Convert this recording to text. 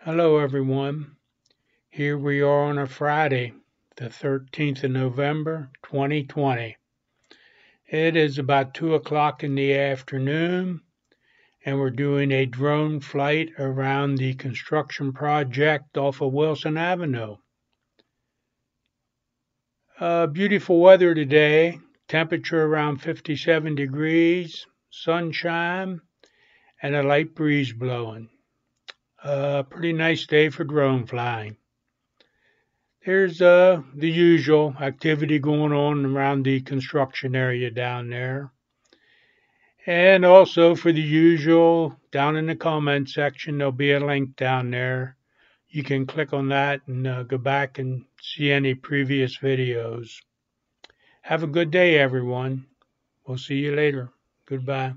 Hello, everyone. Here we are on a Friday, the 13th of November, 2020. It is about 2 o'clock in the afternoon, and we're doing a drone flight around the construction project off of Wilson Avenue. Uh, beautiful weather today, temperature around 57 degrees, sunshine, and a light breeze blowing. A pretty nice day for drone flying. There's uh, the usual activity going on around the construction area down there. And also for the usual, down in the comment section, there'll be a link down there. You can click on that and uh, go back and see any previous videos. Have a good day, everyone. We'll see you later. Goodbye.